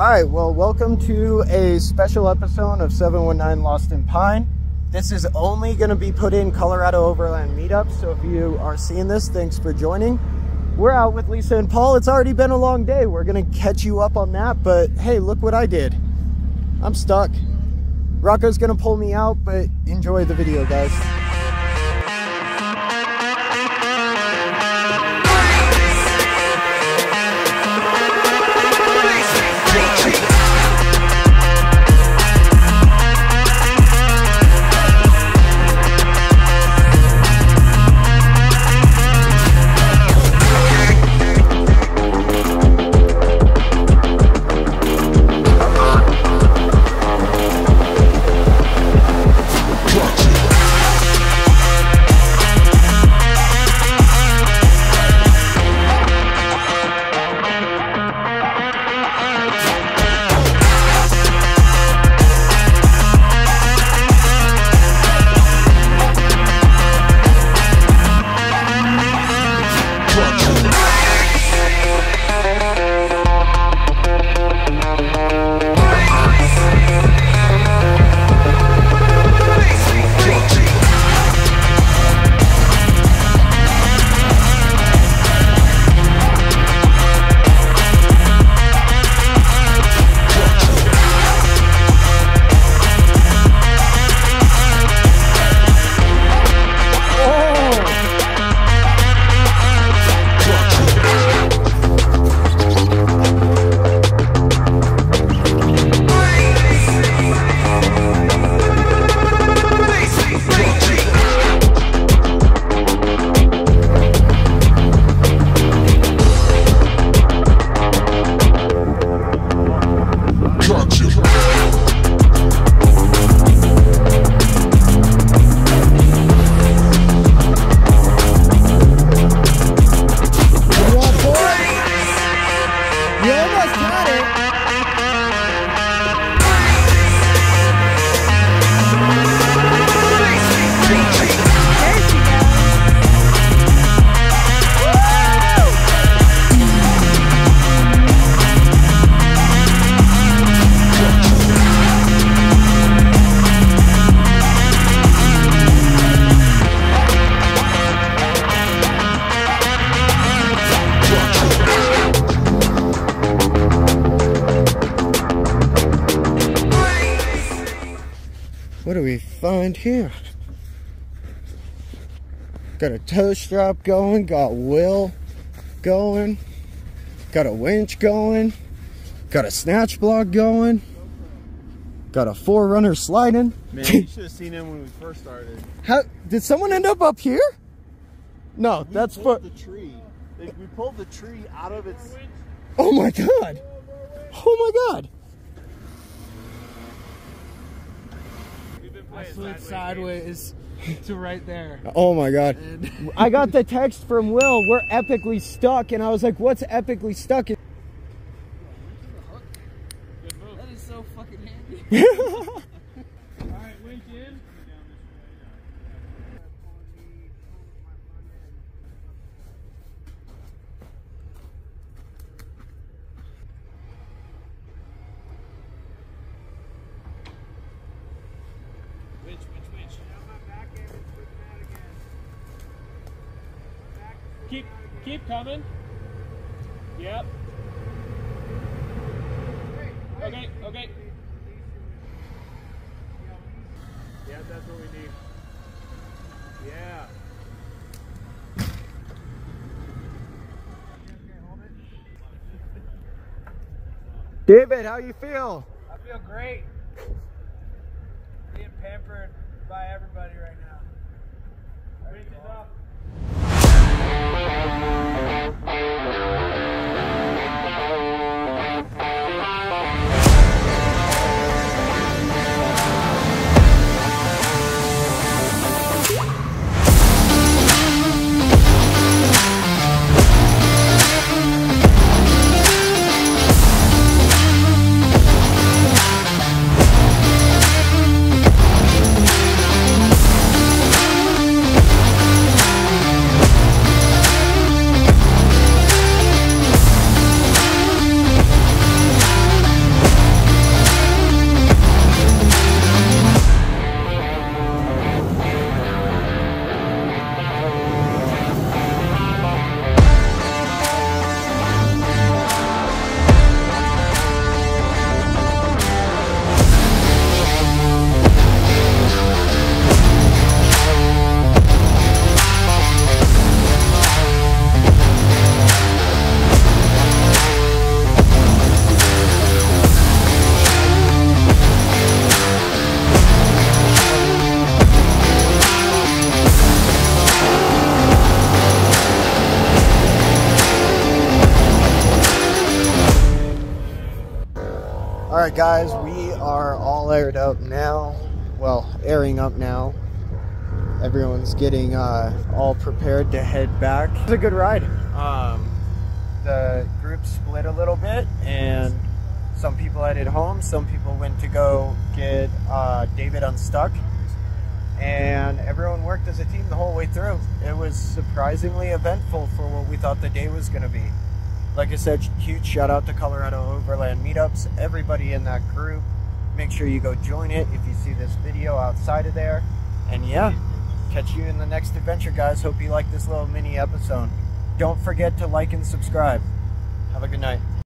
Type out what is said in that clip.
All right, well, welcome to a special episode of 719 Lost in Pine. This is only going to be put in Colorado Overland Meetup, so if you are seeing this, thanks for joining. We're out with Lisa and Paul. It's already been a long day. We're going to catch you up on that, but hey, look what I did. I'm stuck. Rocco's going to pull me out, but enjoy the video, guys. You almost got it. Do we find here? Got a tow strap going, got Will going, got a winch going, got a snatch block going, got a 4Runner sliding. Man, you should have seen him when we first started. How did someone end up up here? No, We that's for. the tree. We pulled the tree out of its. Oh my god! Oh my god! I slid sideways to right there. Oh my god! And I got the text from Will. We're epically stuck, and I was like, "What's epically stuck?" that is so fucking handy. Keep, keep coming. Yep. Okay, okay. Yeah, that's what we need. Yeah. David, how you feel? I feel great. Being pampered by everybody right now. Winch is up. Música All right, guys, we are all aired up now. Well, airing up now. Everyone's getting uh, all prepared to head back. It was a good ride. Um, the group split a little bit, and some people headed home. Some people went to go get uh, David unstuck, and everyone worked as a team the whole way through. It was surprisingly eventful for what we thought the day was going to be like I said, huge shout out to Colorado Overland Meetups. Everybody in that group, make sure you go join it if you see this video outside of there. And yeah, catch you in the next adventure, guys. Hope you like this little mini episode. Don't forget to like and subscribe. Have a good night.